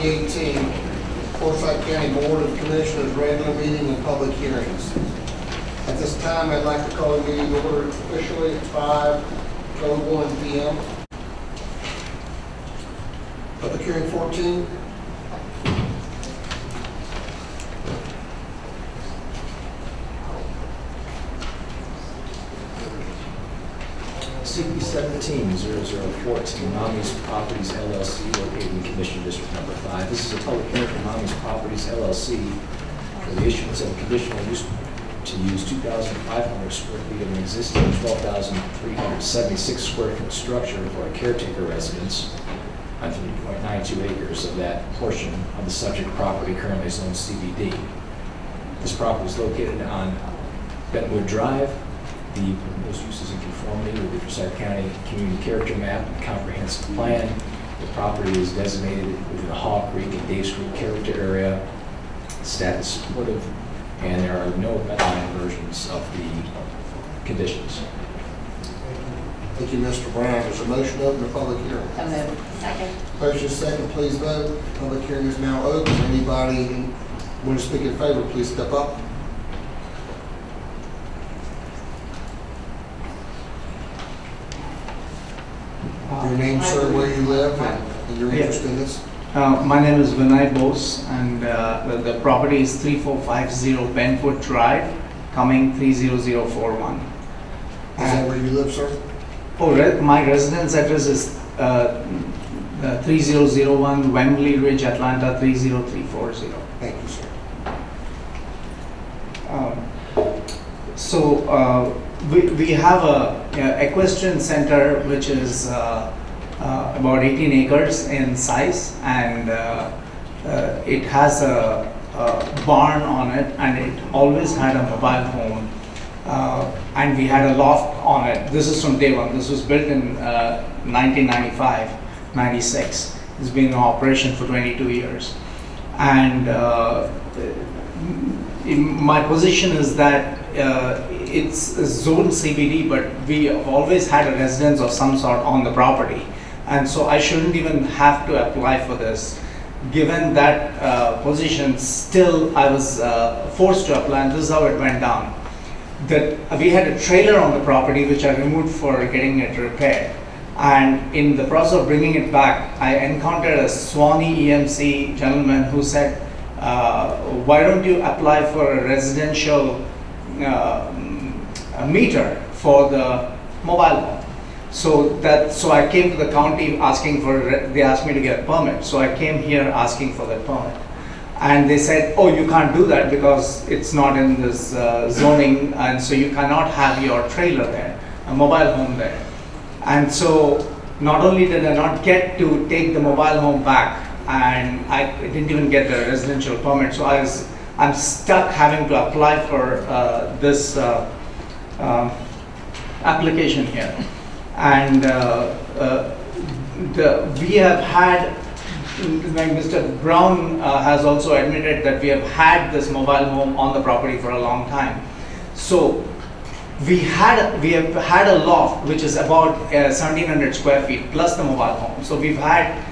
2018, Forsyth County Board of Commissioners regular meeting and public hearings. At this time, I'd like to call the meeting order officially at 5:01 PM. Public hearing 14, CP 17-0014, Mommy's Properties LLC, located in Commissioner District Number 5. This is a public hearing for Mommy's Properties LLC for the issuance of a conditional use to use 2,500 square feet of an existing 12,376 square foot structure for a caretaker residence on 3.92 acres of that portion of the subject property currently zoned CBD. This property is located on Bentwood Drive. The proposed use is in conformity with the Forsyth County Community Character Map and Comprehensive Plan. The property is designated within the Hall Creek and Dave's Creek character area. Staff is supportive, and there are no outline versions of the conditions. thank you, Mr. Brown. There's a motion to open the public hearing. So moved. Second. Motion second, please vote. Public hearing is now open. Anybody want to speak in favor, please step up. Your name, sir, where you live, and your interest in this? Uh, My name is Vinay Bose, and uh, the the property is 3450 Bentwood Drive, Cumming 30041. Is that where you live, sir? Oh, re- my residence address is uh, uh, 3001 Wembley Ridge, Atlanta 30340. Thank you, sir. Um, So uh, we we have a equestrian center which is uh, uh, about 18 acres in size, and uh, uh, it has a a barn on it, and it always had a mobile home. Uh, And we had a loft on it. This is from day one. This was built in uh, 1995, 96. It's been in operation for 22 years. And my position is that uh, it's a zone CBD, but we have always had a residence of some sort on the property. And so I shouldn't even have to apply for this. Given that uh, position, still I was uh, forced to apply, and this is how it went down. That we had a trailer on the property which I removed for getting it repaired. And in the process of bringing it back, I encountered a Sawnee EMC gentleman who said, uh, why don't you apply for a residential uh, meter for the mobile home? So that, so I came to the county asking for, they asked me to get a permit, so I came here asking for that permit. And they said, oh, you can't do that because it's not in this uh, zoning, and so you cannot have your trailer there, a mobile home there. And so, not only did I not get to take the mobile home back, and I didn't even get the residential permit, so I was, I'm stuck having to apply for uh, this uh, application here. And uh, uh, the, we have had, like Mr. Brown uh, has also admitted that we have had this mobile home on the property for a long time. So we had we have had a loft which is about uh, 1700 square feet plus the mobile home. So we've had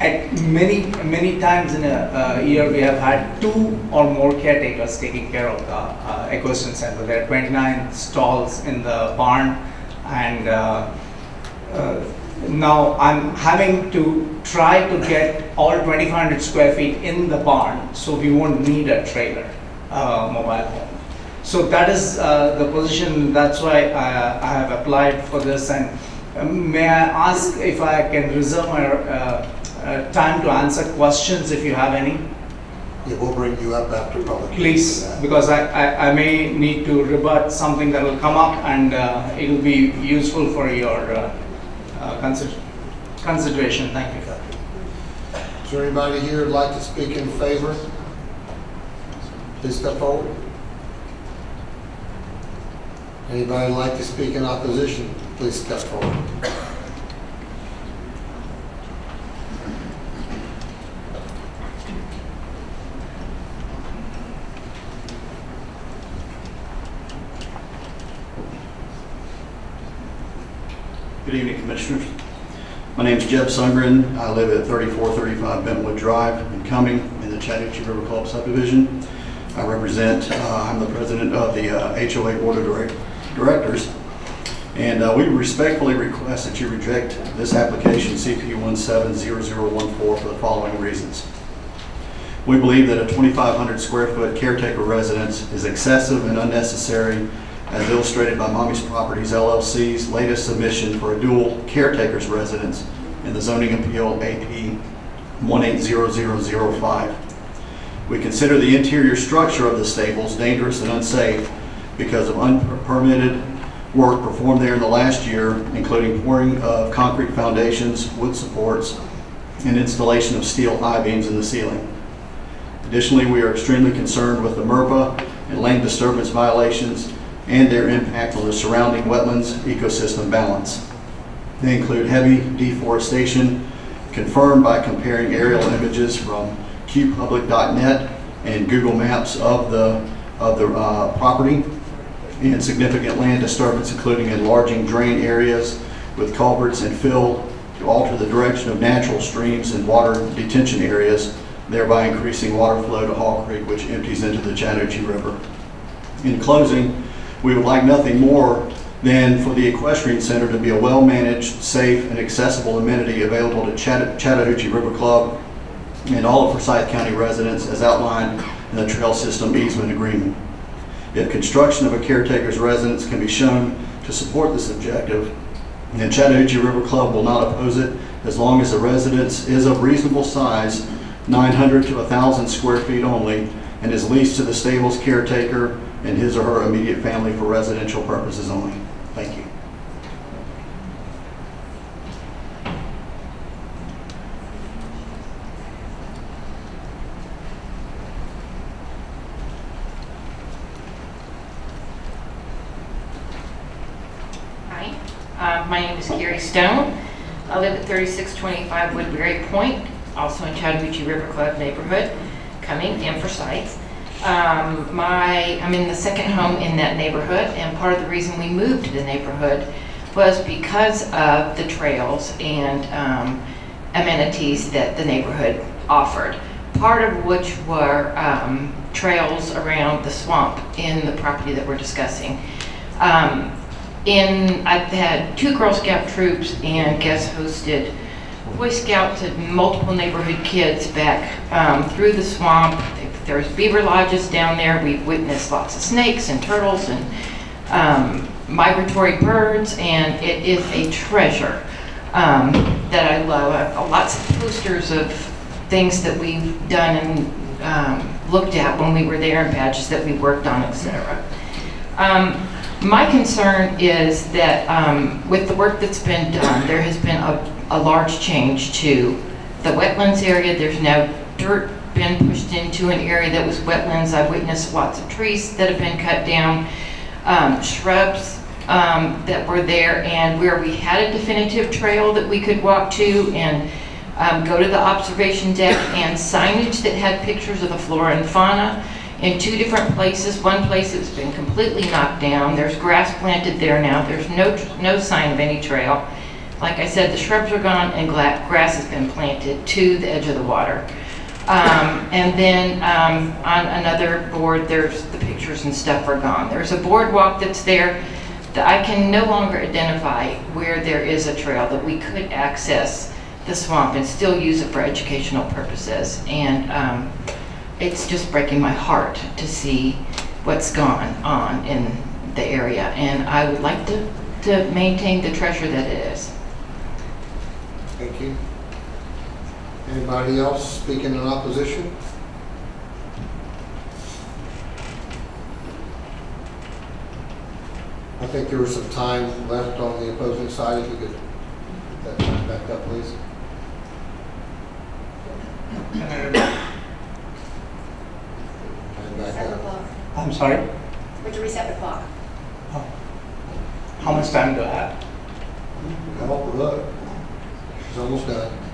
at many many times in a uh, year we have had two or more caretakers taking care of the uh, equestrian center. There are 29 stalls in the barn, and uh, uh, now I'm having to try to get all 2500 square feet in the barn, so we won't need a trailer uh, mobile home. So that is uh, the position, that's why I, I have applied for this and um, may I ask if I can reserve my uh, time to answer questions if you have any? Yeah, we'll bring you up after public. Please, because I, I, I may need to rebut something that will come up and uh, it will be useful for your uh, uh, consider- consideration. Thank you. Is there anybody here who'd like to speak in favor? Please step forward. Anybody like to speak in opposition? Please step forward. Good evening, Commissioners. My name is Jeb Sundgren. I live at 3435 Bentwood Drive in Cumming in the Chattahoochee River Club subdivision. I represent, uh, I'm the president of the uh, HOA Board of Direct- Directors. And uh, we respectfully request that you reject this application, CP 170014, for the following reasons. We believe that a 2,500 square foot caretaker residence is excessive and unnecessary as illustrated by Mommy's Properties LLC's latest submission for a dual caretaker's residence in the zoning appeal AP 180005. We consider the interior structure of the stables dangerous and unsafe because of unpermitted work performed there in the last year, including pouring of concrete foundations, wood supports, and installation of steel I-beams in the ceiling. Additionally, we are extremely concerned with the MRPA and land disturbance violations and their impact on the surrounding wetlands ecosystem balance. They include heavy deforestation confirmed by comparing aerial images from qpublic.net and Google Maps of the, of the uh, property and significant land disturbance, including enlarging drain areas with culverts and fill to alter the direction of natural streams and water detention areas, thereby increasing water flow to Hall Creek, which empties into the Chattahoochee River. In closing, we would like nothing more than for the equestrian center to be a well-managed, safe, and accessible amenity available to Chatta- Chattahoochee River Club and all of Forsyth County residents as outlined in the trail system easement agreement. If construction of a caretaker's residence can be shown to support this objective, then Chattahoochee River Club will not oppose it as long as the residence is of reasonable size, 900 to 1,000 square feet only, and is leased to the stable's caretaker and his or her immediate family for residential purposes only. Thank you. Hi, uh, my name is Carrie Stone. I live at 3625 Woodbury Point, also in Chattahoochee River Club neighborhood, Cumming in Forsyth. Um, My, I'm in the second home in that neighborhood, and part of the reason we moved to the neighborhood was because of the trails and um, amenities that the neighborhood offered. Part of which were um, trails around the swamp in the property that we're discussing. Um, in, I've had two Girl Scout troops and guest hosted Boy Scouts and multiple neighborhood kids back um, through the swamp. There's beaver lodges down there. We've witnessed lots of snakes and turtles and um, migratory birds, and it is a treasure um, that I love. Lots of posters of things that we've done and um, looked at when we were there and badges that we worked on, etc. Um, My concern is that um, with the work that's been done, there has been a, a large change to the wetlands area. There's now dirt been pushed into an area that was wetlands. I've witnessed lots of trees that have been cut down, um, shrubs um, that were there, and where we had a definitive trail that we could walk to and um, go to the observation deck and signage that had pictures of the flora and fauna in two different places. One place it's been completely knocked down. There's grass planted there now. There's no, no sign of any trail. Like I said, the shrubs are gone and grass has been planted to the edge of the water. Um, and then, um, on another board, there's, the pictures and stuff are gone. There's a boardwalk that's there that I can no longer identify where there is a trail that we could access the swamp and still use it for educational purposes. And, um, it's just breaking my heart to see what's gone on in the area. And I would like to, to maintain the treasure that it is. Thank you. Anybody else speaking in opposition? I think there was some time left on the opposing side, if you could get that time back up, please. Time back Seven o'clock. I'm sorry, Would you reset the clock? Oh. how much time do I have? Help her up. She's almost done.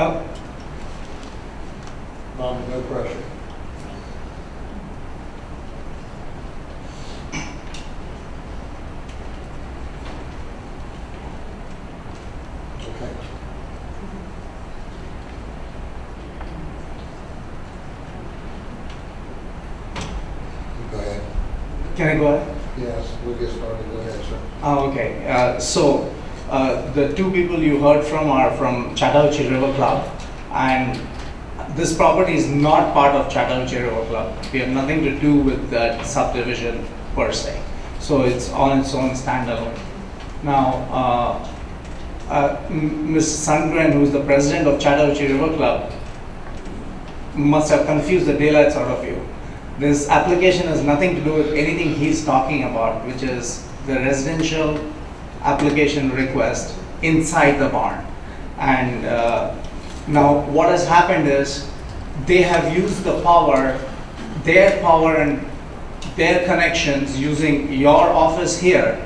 Oh, Mom, no pressure. Okay. Go ahead. can I go ahead? Yes, we'll get started. Go ahead, sir. Oh, okay. Uh, so uh, the two people you heard from are from Chattahoochee River Club, and this property is not part of Chattahoochee River Club. We have nothing to do with that subdivision per se. So it's on its own standalone. Now, uh, uh. Sundgren, who is the president of Chattahoochee River Club, must have confused the daylights out of you. This application has nothing to do with anything he's talking about, which is the residential application request inside the barn. And uh, now what has happened is they have used the power, their power and their connections using your office here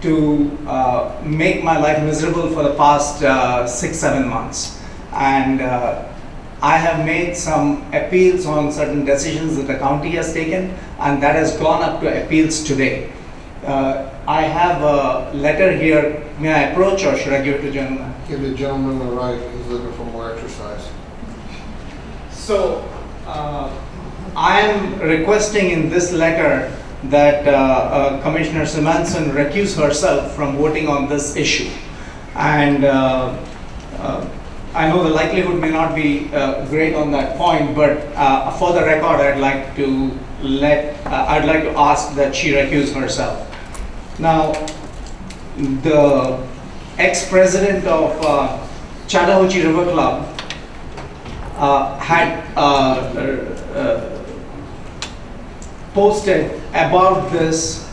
to uh, make my life miserable for the past uh, six, seven months. And uh, I have made some appeals on certain decisions that the county has taken, and that has gone up to appeals today. Uh, I have a letter here. May I approach or should I give it to the gentleman? Give the gentleman the right, he's looking for more exercise. So, uh, I am requesting in this letter that uh, uh, Commissioner Semanson recuse herself from voting on this issue. And uh, uh, I know the likelihood may not be uh, great on that point, but uh, for the record, I'd like to let, uh, I'd like to ask that she recuse herself. Now, the ex-president of uh, Chattahoochee River Club uh, had uh, uh, posted about this.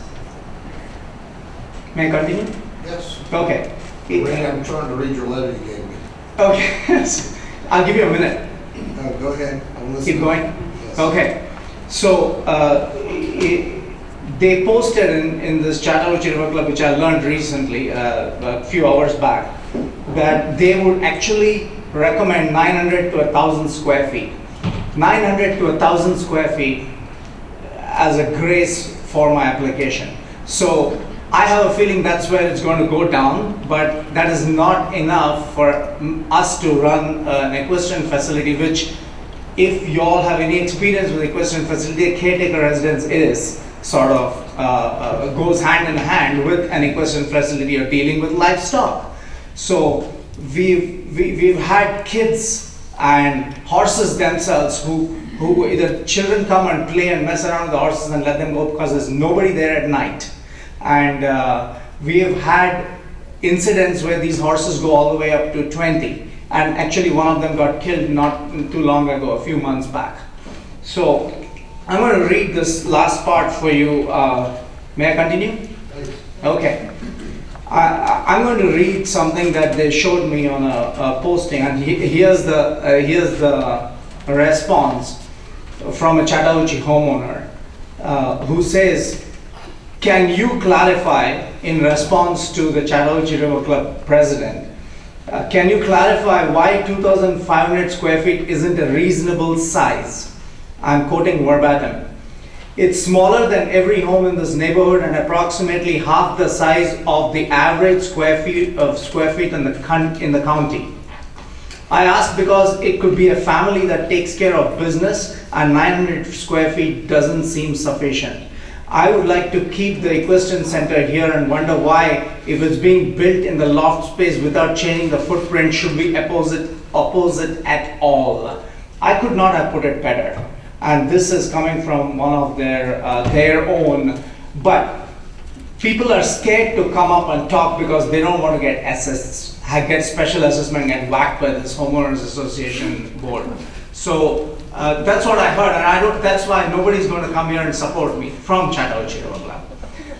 May I continue? Yes. Okay. Randy, I'm trying to read your letter you gave me. Okay, I'll give you a minute. Uh, Go ahead. Keep going. Yes. Okay, so uh, i- they posted in, in this Chattahoochee River Club, which I learned recently, uh, a few hours back, that they would actually recommend 900 to 1,000 square feet. 900 to 1,000 square feet as a grace for my application. So I have a feeling that's where it's going to go down, but that is not enough for us to run an equestrian facility, which if you all have any experience with equestrian facility, a caretaker residence is sort of uh, uh, goes hand in hand with an equestrian facility or dealing with livestock. So we've we, we've had kids and horses themselves who who either children come and play and mess around with the horses and let them go because there's nobody there at night, and uh, we have had incidents where these horses go all the way up to 20 and actually one of them got killed not too long ago a few months back. So i'm going to read this last part for you uh, may i continue? Okay. I, i'm going to read something that they showed me on a, a posting and he, here's the uh, here's the response from a chattahoochee homeowner uh, who says can you clarify in response to the Chattahoochee River Club president Uh, Can you clarify why 2,500 square feet isn't a reasonable size? I'm quoting verbatim. It's smaller than every home in this neighborhood and approximately half the size of the average square feet of square feet in the in the county. I ask because it could be a family that takes care of business and 900 square feet doesn't seem sufficient. I would like to keep the equestrian center here and wonder why, if it's being built in the loft space without changing the footprint, should we oppose it, oppose it at all? I could not have put it better. And this is coming from one of their, uh, their own, but people are scared to come up and talk because they don't want to get assessed, get special assessment and whacked by this homeowners association board. So uh, that's what I heard, and I don't. That's why nobody's going to come here and support me from Chattahoochee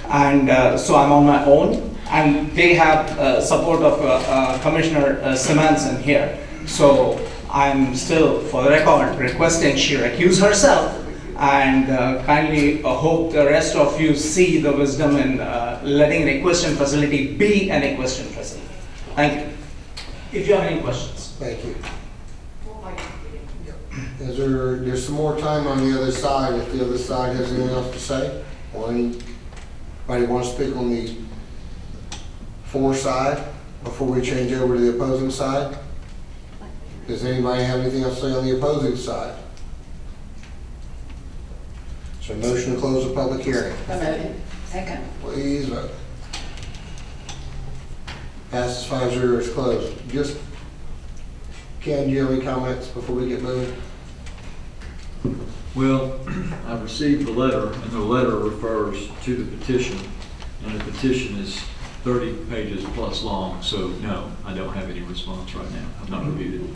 And uh, so I'm on my own, and they have uh, support of uh, uh, Commissioner uh, here. So I'm still, for the record, requesting she recuse herself and uh, kindly uh, hope the rest of you see the wisdom in uh, letting an equestrian facility be an equestrian facility. Thank you. If you have any questions. Thank you. Is there, there's some more time on the other side, if the other side has anything else to say? Or anybody want to speak on the for side before we change over to the opposing side? Does anybody have anything else to say on the opposing side? So motion to close the public hearing. So. Second. Please vote. Passes five zero is closed. Just, Ken, do you have any comments before we get moving? Well, I received the letter, and the letter refers to the petition, and the petition is 30 pages plus long, so no, I don't have any response right now. I've not reviewed it.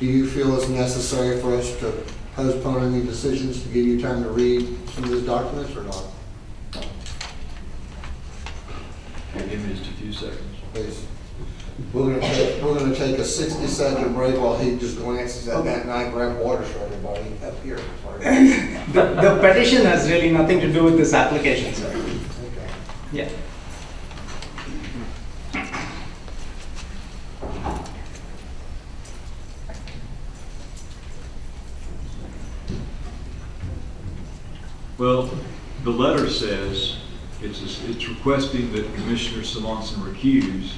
Do you feel it's necessary for us to postpone any decisions to give you time to read some of these documents or not? Give me just a few seconds. Please. We're gonna take, we're gonna take a sixty second break while he just glances at that and I grab water for everybody up here. The, the petition has really nothing to do with this application, sir. Okay. Yeah. Well, the letter says, it's, it's requesting that Commissioner Semanson recuse.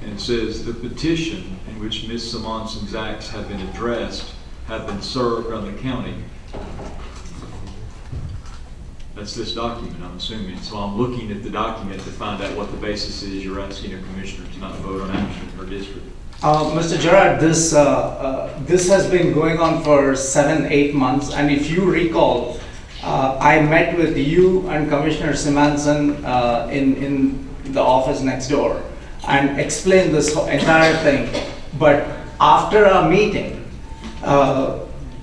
And it says, "The petition in which Ms. Semanson's acts have been addressed have been served on the county." That's this document, I'm assuming. So I'm looking at the document to find out what the basis is you're asking a commissioner to not vote on action in her district. Uh, Mr. Jarrard, this, uh, uh, this has been going on for seven, eight months, and if you recall, uh, I met with you and Commissioner Semanson uh, in, in the office next door and explained this entire thing. But after our meeting, uh,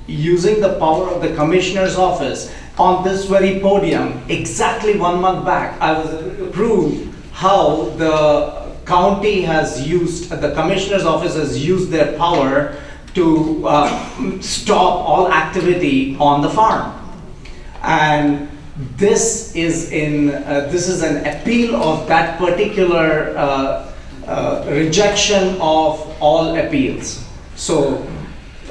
using the power of the Commissioner's office, on this very podium, exactly one month back, I was able to prove how the county has used, the commissioner's office has used their power to uh, stop all activity on the farm. And this is in, uh, this is an appeal of that particular uh, uh, rejection of all appeals. So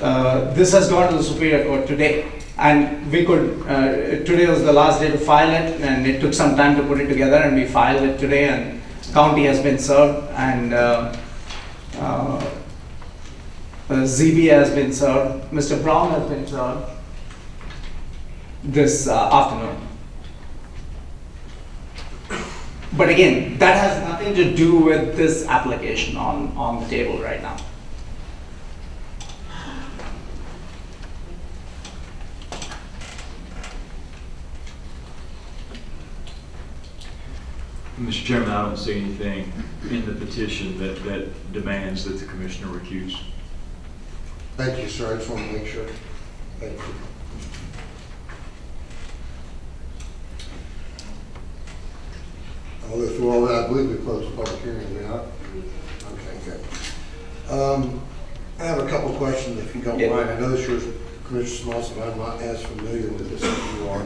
uh, this has gone to the Superior Court today. And we could, uh, today was the last day to file it, and it took some time to put it together, and we filed it today, and county has been served, and uh, uh, uh, ZB has been served, Mr. Brown has been served this afternoon. But again, that has nothing to do with this application on, on the table right now. Mr. Chairman, I don't see anything in the petition that, that demands that the commissioner recuse. Thank you, sir. I just want to make sure. Thank you. I'll go through all that. I believe we closed the public hearing, did we not? Okay, good. Um, I have a couple questions, if you don't Yeah. mind. I know you're Commissioner Semanson, I'm not as familiar with this as you are.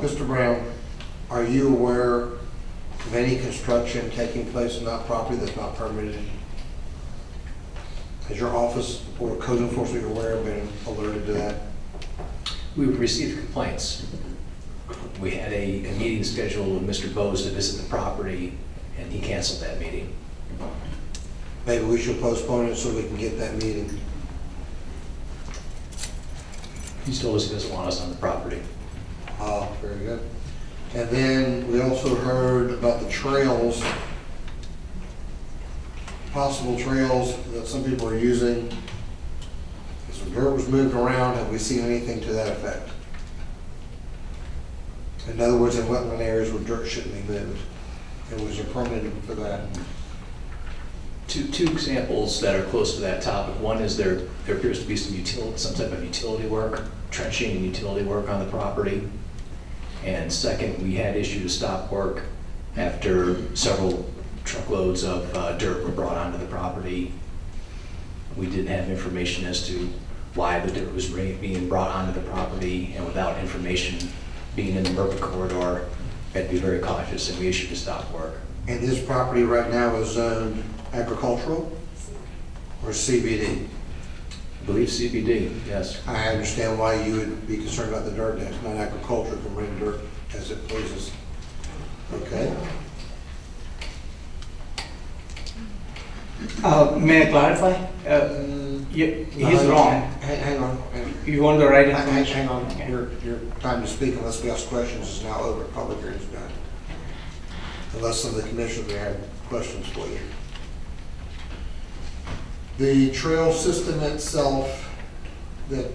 Mr. Brown, are you aware of any construction taking place on that property that's not permitted? Has your office or code enforcement aware been alerted to that? We've received complaints. We had a, a meeting scheduled with Mr. Bose to visit the property, and he canceled that meeting. Maybe we should postpone it so we can get that meeting. He told us he doesn't want us on the property. Ah, very good. And then we also heard about the trails, possible trails that some people are using. Some dirt was moved around, have we seen anything to that effect? In other words, in wetland areas where dirt shouldn't be moved. And was there permitted for that? Two, two examples that are close to that topic. One is there, there appears to be some utility, some type of utility work, trenching and utility work on the property. And second, we had issued a stop work after several truckloads of uh, dirt were brought onto the property. We didn't have information as to why the dirt was being brought onto the property, and without information being in the MERPA corridor, had to be very cautious, and we issued a stop work. And this property right now is zoned agricultural or CBD? I believe CBD, yes. I understand why you would be concerned about the dirt, that's not agriculture, can bring dirt as it pleases. Okay, Uh, may I clarify? Uh, you- he's wrong. Hang, hang on, hang You want the right hang- hang on, Okay. your, your time to speak unless we ask questions is now over, public hearing's done. Unless some of the commissioners may have questions for you. The trail system itself that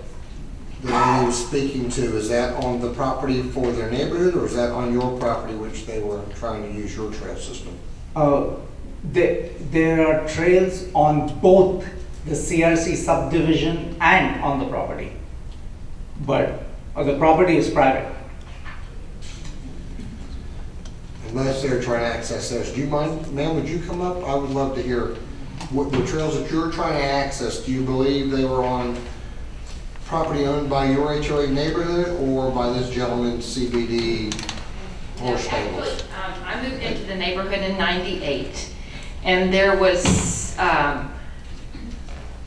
the lady was speaking to, is that on the property for their neighborhood, or is that on your property which they were trying to use your trail system? Uh, there, there are trails on both the CRC subdivision and on the property. But uh, the property is private. Unless they're trying to access those. Do you mind, ma'am, would you come up? I would love to hear what the trails that you're trying to access, do you believe they were on property owned by your HOA neighborhood or by this gentleman's CBD horse stables? Um, I moved into the neighborhood in 98, and there was um,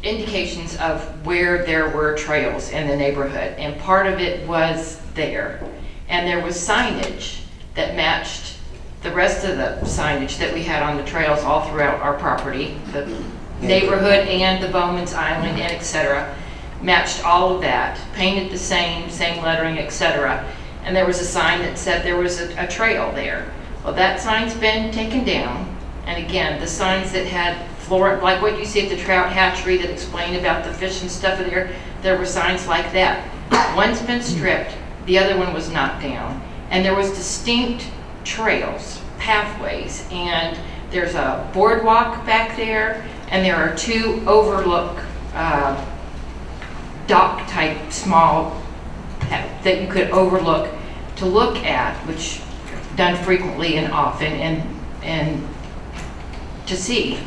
indications of where there were trails in the neighborhood, and part of it was there. And there was signage that matched the rest of the signage that we had on the trails all throughout our property, the neighborhood and the Bowman's Island and et cetera, matched all of that, painted the same, same lettering, et cetera. And there was a sign that said there was a, a trail there. Well, that sign's been taken down. And again, the signs that had floor, like what you see at the trout hatchery that explained about the fish and stuff there, there were signs like that. One's been stripped, the other one was knocked down. And there was distinct trails, pathways, and there's a boardwalk back there, and there are two overlook, uh, dock type small that you could overlook to look at, which done frequently and often, and, and to see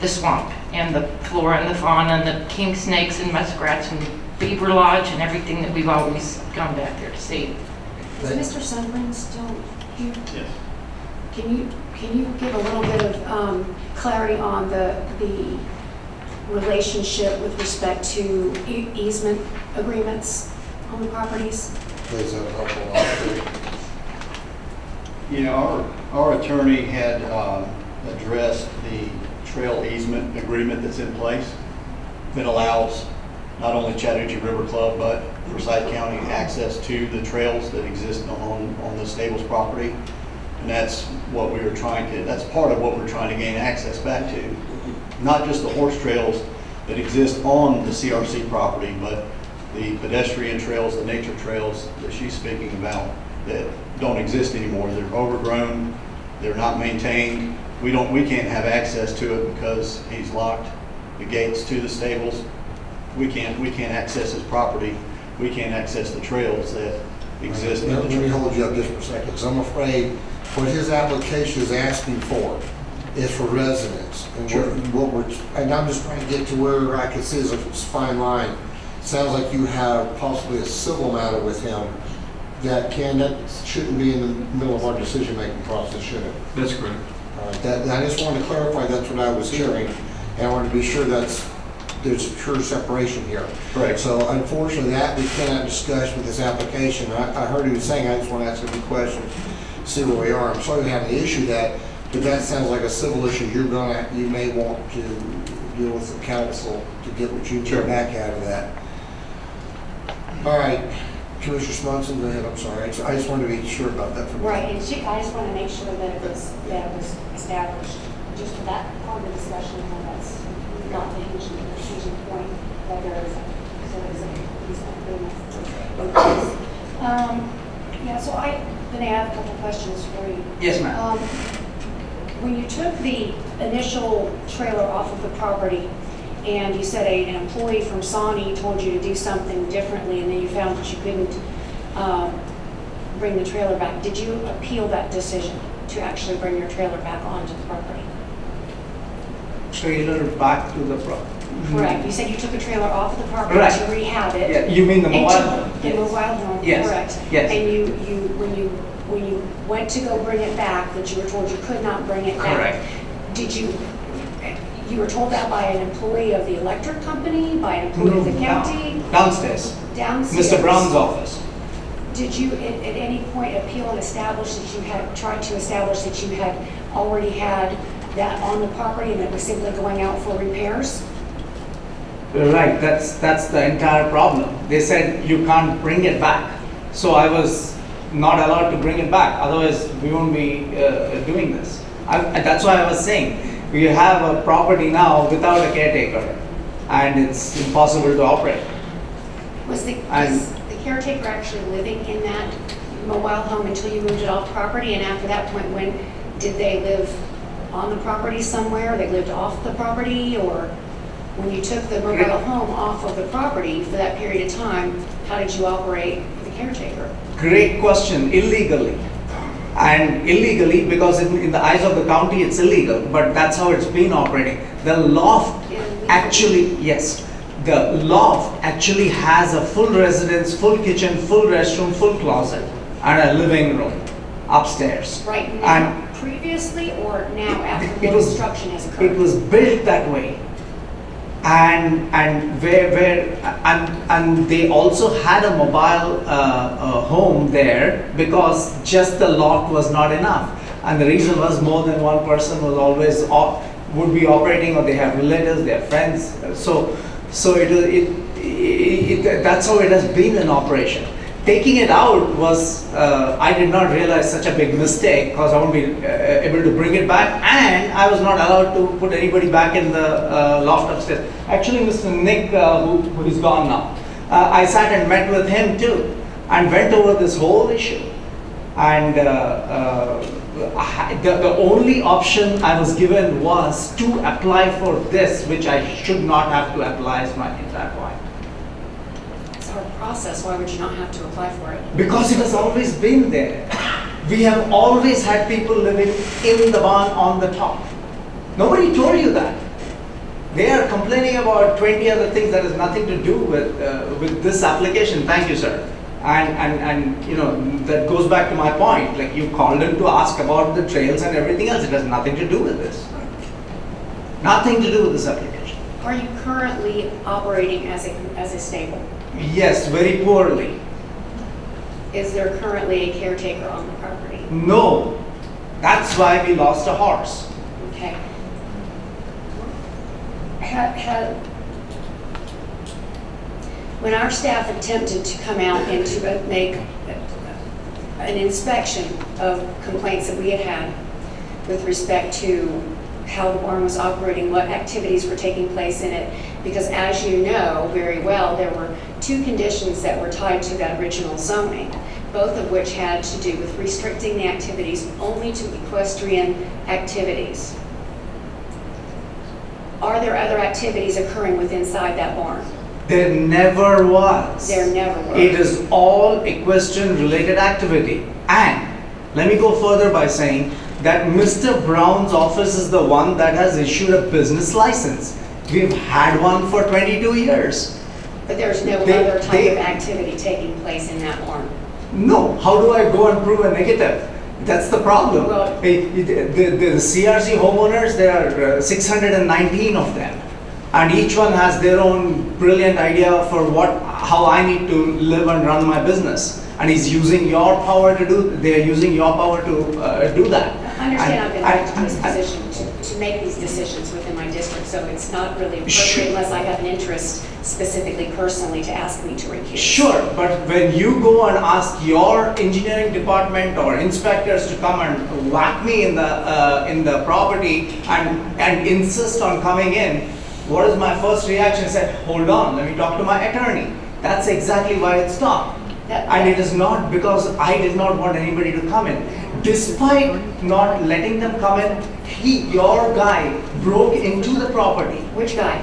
the swamp and the flora and the fauna and the king snakes and muskrats and beaver lodge and everything that we've always gone back there to see. Is Mr. Sutherland still here? Yes. Can you, can you give a little bit of um, clarity on the, the relationship with respect to e- easement agreements on the properties? Please, that would help a lot. You know, our, our attorney had um, addressed the trail easement agreement that's in place that allows not only Chattahoochee River Club, but Forsyth County access to the trails that exist on, on the stables property. And that's what we were trying to, that's part of what we're trying to gain access back to. Not just the horse trails that exist on the CRC property, but the pedestrian trails, the nature trails that she's speaking about that don't exist anymore. They're overgrown, they're not maintained. We don't, we can't have access to it because he's locked the gates to the stables. We can't, we can't access his property. We can't access the trails that exist in Let the let me trail. hold you up just for a second, because I'm afraid what his application is asking for is for residents. And Sure. what what we're, and I'm just trying to get to where I can see there's a fine line. Sounds like you have possibly a civil matter with him that, can, that shouldn't be in the middle of our decision-making process, should it? That's correct. All right, That, I just wanted to clarify, that's what I was hearing, and I wanted to be sure that's, there's a true separation here. Correct. So unfortunately, that we cannot discuss with this application. I, I heard he was saying, I just want to ask a few questions, see where we are. I'm sorry to have to issue that, but that sounds like a civil issue you're gonna, you may want to deal with the council to get what you Sure. get back out of that. All right, Commissioner Semanson, go ahead, I'm sorry. I just- I wanted to be sure about that for. Right, and she, I just want to make sure that it was, that it was established, just for that part of the discussion, and that's, we've got the Haitian, the Haitian point, that there is, a so there's a, these agreements. Um, yeah, so I, then I have a couple questions for you. Yes, ma'am. Um, When you took the initial trailer off of the property, and you said a- an employee from Sawnee told you to do something differently, and then you found that you couldn't um, bring the trailer back, did you appeal that decision to actually bring your trailer back onto the property? Trailer back to the pro. Correct, you said you took a trailer off of the property Right. to rehab it. Yeah, you mean the and mobile? to- home? The Yes. mobile home, Yes, correct. yes. And you, you, when you, when you went to go bring it back, that you were told you could not bring it back. Correct. Did you, you were told that by an employee of the electric company, by an employee of the county, Downstairs, downstairs? Mr. Brown's office. Did you at, at any point appeal and establish that you had, tried to establish that you had already had that on the property and it was simply going out for repairs? Right, that's, that's the entire problem. They said you can't bring it back. So I was not allowed to bring it back, otherwise we won't be uh, doing this. I- That's why I was saying, we have a property now without a caretaker, and it's impossible to operate. Was the, was the caretaker actually living in that mobile home until you moved it off property? And after that point, when, did they live on the property somewhere? They lived off the property? Or when you took the mobile home off of the property for that period of time, how did you operate the caretaker? Great question, illegally. And illegally, because in, in the eyes of the county, it's illegal, but that's how it's been operating. The loft actually, yes, the loft actually has a full residence, full kitchen, full restroom, full closet, and a living room upstairs. Right And previously or now after It the was- construction has occurred? it was built that way. And, and where, where, and, and they also had a mobile, uh, uh, home there because just the lot was not enough. And the reason was more than one person was always, op- would be operating or they have relatives, they have friends. So, so it, it, it, it, that's how it has been in operation. Taking it out was, uh, I did not realize such a big mistake because I won't be uh, able to bring it back and I was not allowed to put anybody back in the uh, loft upstairs. Actually, Mr. Nick, uh, who, who is gone now, uh, I sat and met with him too and went over this whole issue. And uh, I- the, the only option I was given was to apply for this, which I should not have to apply as my entire process, why would you not have to apply for it? Because it has always been there. We have always had people living in the barn on the top. Nobody told you that. They are complaining about 20 other things that has nothing to do with, uh, with this application. Thank you, sir. And, and, and, you know, that goes back to my point. Like, you called in to ask about the trails and everything else. It has nothing to do with this. Nothing to do with this application. Are you currently operating as a, as a stable? Yes, very poorly. Is there currently a caretaker on the property? No. That's why we lost a horse. Okay. Ha- ha- When our staff attempted to come out and to make an inspection of complaints that we had had with respect to how the barn was operating, what activities were taking place in it, because as you know very well, there were two conditions that were tied to that original zoning, both of which had to do with restricting the activities only to equestrian activities. Are there other activities occurring within inside that barn? There never was. There never was. It is all equestrian related activity. And let me go further by saying that Mr. Brown's office is the one that has issued a business license. We've had one for 22 years. But there's no They- other type they- of activity taking place in that barn? No, how do I go and prove a negative? That's the problem. Well- it- The, the CRC homeowners, there are uh, 619 of them. And each one has their own brilliant idea for what, how I need to live and run my business. And he's using your power to do, they're using your power to uh, do that. I understand I've been in this position to, to make these decisions district, so it's not really Sure. appropriate unless I have an interest specifically personally to ask me to recuse. Sure, but when you go and ask your engineering department or inspectors to come and whack me in the, uh, in the property and, and insist on coming in, what is my first reaction? I said, hold on, let me talk to my attorney. That's exactly why it stopped. That- And it is not because I did not want anybody to come in. Despite not letting them come in, he, your guy broke into the property. Which guy?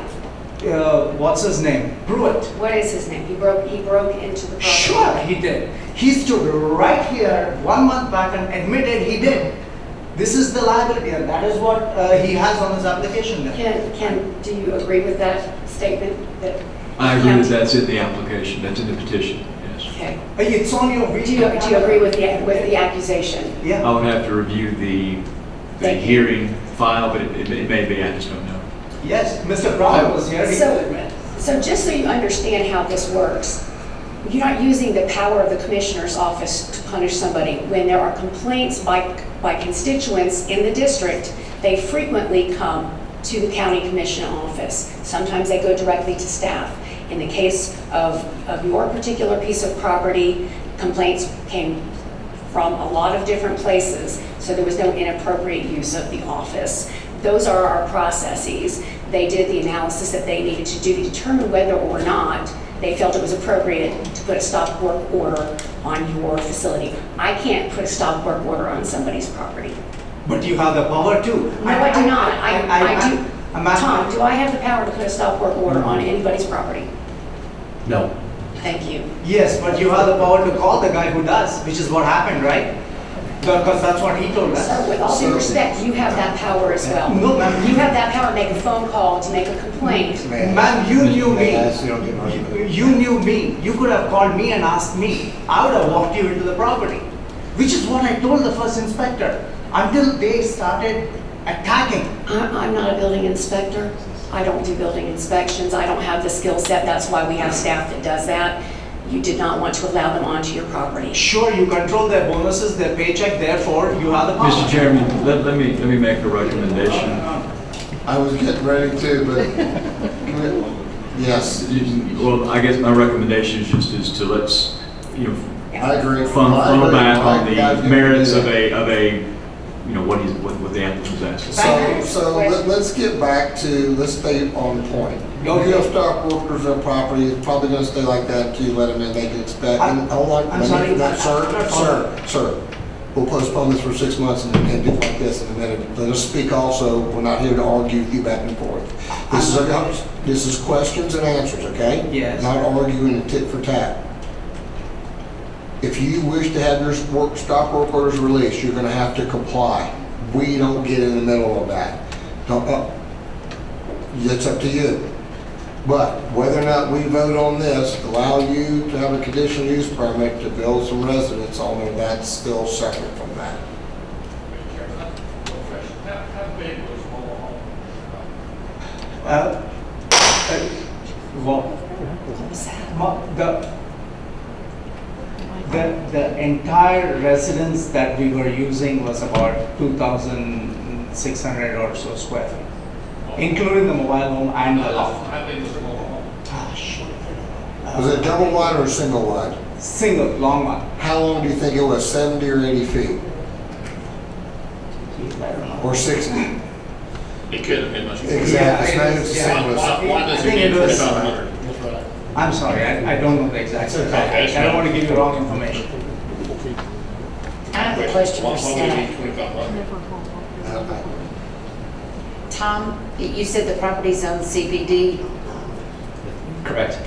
Uh, what's his name? Pruitt. What is his name? He broke, he broke into the property? Sure, he did. He stood right here one month back and admitted he did. This is the liability, and that is what uh, he has on his application there. Ken, Ken, do you agree with that statement that? I agree that that's in the application, that's in the petition, yes. Okay. It's on your Do video. you, do you agree with the, with the accusation? Yeah. I Yeah, would have to review the, the Thank you. hearing file, but it, it it may be, I just don't know. yes, Mr. Brown was here, he So- will admit. So just so you understand how this works, you're not using the power of the commissioner's office to punish somebody. When there are complaints by, by constituents in the district, they frequently come to the county commission office. Sometimes they go directly to staff. In the case of, of your particular piece of property, complaints came from a lot of different places, so there was no inappropriate use of the office. Those are our processes. They did the analysis that they needed to do to determine whether or not they felt it was appropriate to put a stop work order on your facility. I can't put a stop work order on somebody's property. But you have the power to. No, I do not. I, I do. Uh, I'm asking- Tom, do I have the power to put a stop work order on anybody's property? No. Thank you. Yes, but you have the power to call the guy who does, which is what happened, right? Because that's what he told us. Sir, with all due respect, you have that power as well. No, ma'am. You have that power to make a phone call, to make a complaint. Ma'am, you knew me. May you don't get my- You- You knew me. You could have called me and asked me. I would have walked you into the property, which is what I told the first inspector, until they started attacking. I- I'm not a building inspector. I don't do building inspections. I don't have the skill set. That's why we have staff that does that. You did not want to allow them onto your property. Sure, you control their bonuses, their paycheck, therefore you have the power. Mr. Chairman, let, let me, let me make a recommendation. I was getting ready to, but, yes, Well, I guess my recommendation is just is to let's, you know, I agree. funnel, funnel back on I- I the merits of a, of a, you know, what he's, what, what the applicant's asking. So, so let- let's get back to, let's stay on point. You Okay. have stop workers on property, it's probably gonna stay like that until you let them in, they can expect, and, hold on. I'm let me- sorry, no, I'm Sir, sir, sir, we'll postpone this for six months and and do like this in a minute. Let us speak also, we're not here to argue with you back and forth. This is, a this is questions and answers, okay? Yes. Not arguing and tit for tat. If you wish to have your work, stop work orders released, you're gonna have to comply. We don't get in the middle of that. Don't, uh, it's up to you. But whether or not we vote on this, allow you to have a conditional use permit to build some residence on it, that's still separate from that. Uh, uh, Well, the, the, the entire residence that we were using was about 2,600 or so square feet, including the mobile home and the loft. How big was the mobile home? Ah, shit. Was it double wide or single wide? Single, long one. How long do you think it was, 70 or 80 feet? Or 60? It could have been much more. Exactly. It's not Yeah, the same Why, why- why does I it think need it was, twenty-five uh, hundred? I'm sorry, I, I don't know the exact. It's okay. I I don't want to give you wrong information. I have a question for why staff. need twenty-five hundred? Tom, you said the property's on CBD. Correct.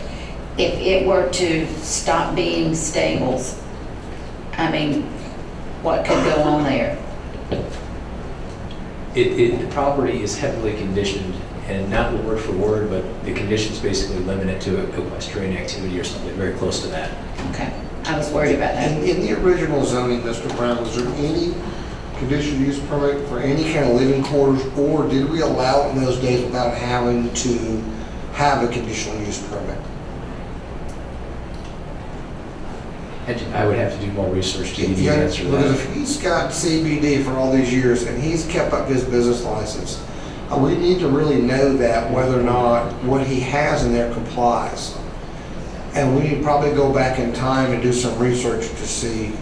If it were to stop being stables, I mean, what could go on there? It, it, the property is heavily conditioned, and not word for word, but the conditions basically limit it to equestrian activity or something very close to that. Okay. I was worried about that. in the original zoning, Mr. Brown, was there any conditional use permit for any kind of living quarters? Or did we allow it in those days without having to have a conditional use permit? I would have to do more research to give you Yeah, an answer to Because that. if he's got CBD for all these years and he's kept up his business license, we need to really know that whether or not what he has in there complies. And we need probably go back in time and do some research to see.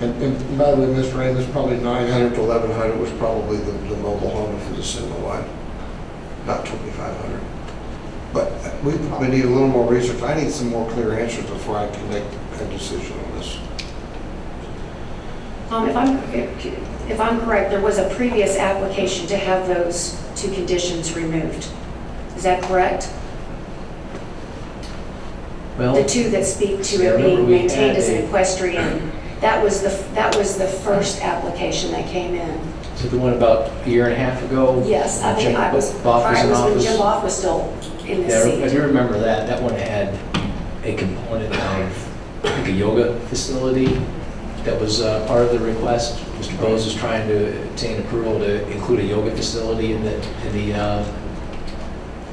And, and by the way, Mr. Ray, probably nine hundred to eleven hundred was probably the, the mobile home for the single wide, not twenty-five hundred. But uh, we probably need a little more research. I need some more clear answers before I can make a decision. Um, if I'm, if I'm correct, there was a previous application to have those two conditions removed. Is that correct? Well, The two that speak to it being maintained as an equestrian. That was the, that was the first application that came in. so the one about a year and a half ago? Yes, I think Jim I was, Boff was I was when? Jim Boff was still in the Yeah, I seat. do remember that. That one had a component of, I think, a yoga facility that was uh, part of the request. Mr. Bose is trying to obtain approval to include a yoga facility in the, in the, uh,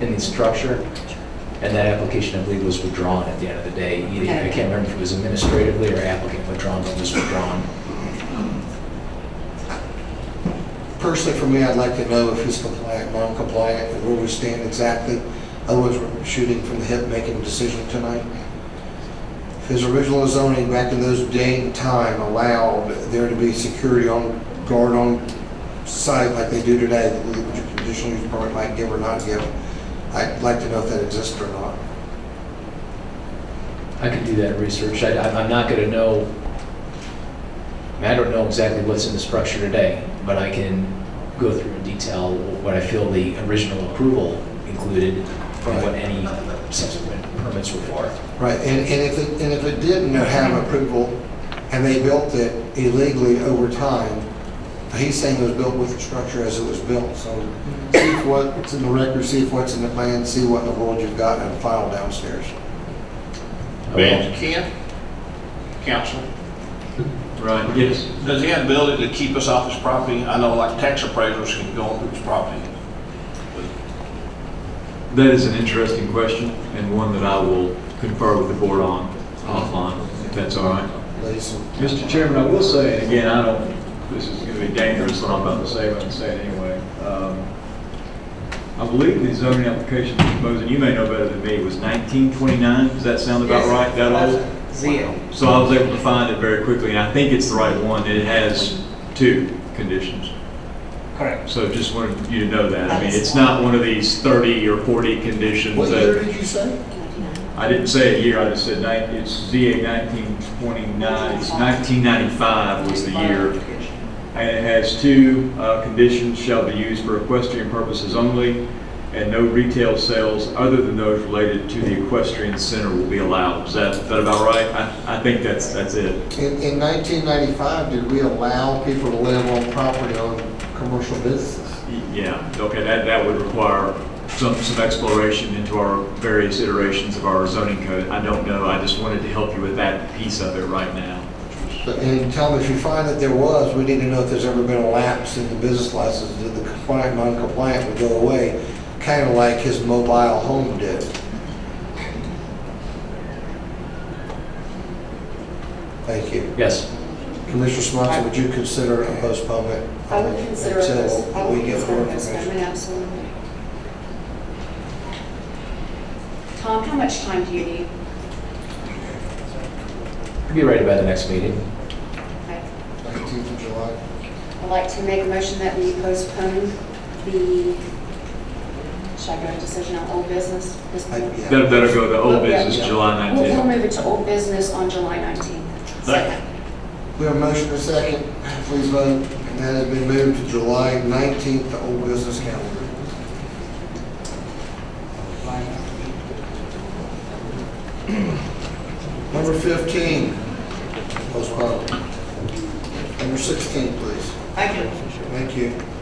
in the structure. And that application, I believe, was withdrawn at the end of the day. Either- I can't remember if it was administratively or applicant withdrawn, but it was withdrawn. Personally, for me, I'd like to know if he's compliant, non-compliant, and where we stand exactly. Otherwise, we're shooting from the hip, making a decision tonight. His original zoning back in those day and time allowed there to be security on, guard on site like they do today, which a conditional use permit might give or not give, I'd like to know if that exists or not. I could do that research. I, I'm I'm not gonna know, I mean, I don't know exactly what's in the structure today, but I can go through in detail what I feel the original approval included and what any subsequent permits were for. Right, and, and if it, and if it didn't have approval and they built it illegally over time, he's saying it was built with the structure as it was built, so see if what's in the record, see if what's in the plan, see what in the world you've got in a file downstairs. Ben, Ken, council, Right, yes. does he have the ability to keep us off his property? I know like tax appraisers can go on his property. That is an interesting question and one that I will confer with the board on offline, if that's all right. Mr. Chairman, I will say, and again, I don't, this is going to be dangerous, what I'm about to say, but I'm saying it anyway. Um, I believe the zoning application, Mr. Mosen, you may know better than me, was 1929. Does that sound about right, that old? Zero. So I was able to find it very quickly, and I think it's the right one. It has two conditions. Correct. So just wanted you to know that. I mean, it's not one of these 30 or 40 conditions What year that, did you say? I didn't say a year, I just said nine- it's ZA 1929, it's 1995 was the year. And it has two uh, conditions, shall be used for equestrian purposes only, and no retail sales other than those related to the equestrian center will be allowed. Is that, that about right? I, I think that's, that's it. In, in nineteen ninety-five, did we allow people to live on property on commercial businesses? Yeah, okay, that, that would require some, some exploration into our various iterations of our zoning code. I don't know, I just wanted to help you with that piece of it right now. But- And tell me, if you find that there was, we need to know if there's ever been a lapse in the business license, that the compliant, non-compliant would go away, kind of like his mobile home did. Thank you. Yes, Commissioner Semanson, would you consider a postponement? I would consider it, as- I Until we would get consider more it as information. permanent, absolutely. Tom, how much time do you need? be ready by the next meeting. Okay. Nineteenth of July. I'd like to make a motion that we postpone the, should I go to decision on old business? I- month? yeah. Better, better go to old Oh, yeah. business, July We'll, we'll move it to old business on July 19th. Second. We have a motion and a second. Please vote. And that has been moved to July nineteenth, the old business calendar. Number fifteen, postponed. Number sixteen, please. Thank you. Thank you.